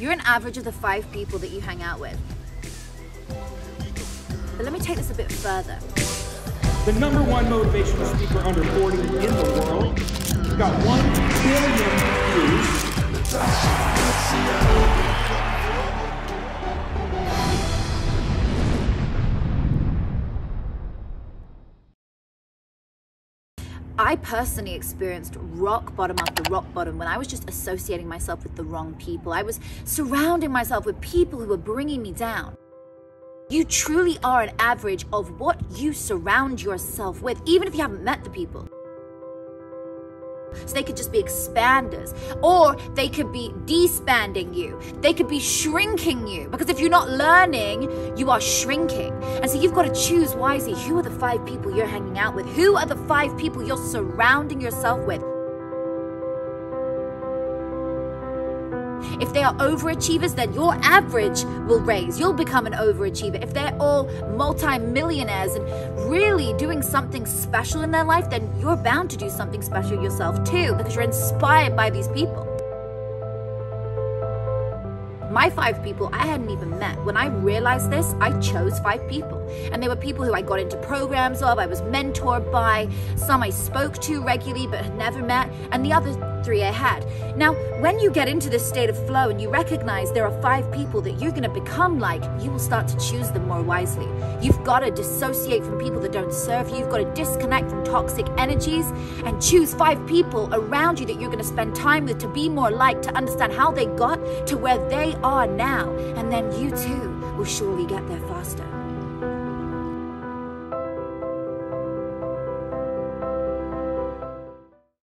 You're an average of the five people that you hang out with. But let me take this a bit further. The number one motivational speaker under 40 in the world. Got 1 billion I personally experienced rock bottom after rock bottom when I was just associating myself with the wrong people. I was surrounding myself with people who were bringing me down. You truly are an average of what you surround yourself with, even if you haven't met the people. So they could just be expanders, or they could be despanding you. They could be shrinking you because if you're not learning, you are shrinking. And so you've got to choose wisely who are the five people you're hanging out with? Who are the five people you're surrounding yourself with? If they are overachievers, then your average will raise. You'll become an overachiever. If they're all multimillionaires and really doing something special in their life, then you're bound to do something special yourself too because you're inspired by these people. My five people I hadn't even met. When I realized this, I chose five people. And they were people who I got into programs of, I was mentored by, some I spoke to regularly but had never met, and the other three I had. Now, when you get into this state of flow and you recognize there are five people that you're going to become like, you will start to choose them more wisely. You've got to dissociate from people that don't serve you. You've got to disconnect from toxic energies and choose five people around you that you're going to spend time with to be more like, to understand how they got to where they are now. And then you too will surely get there faster.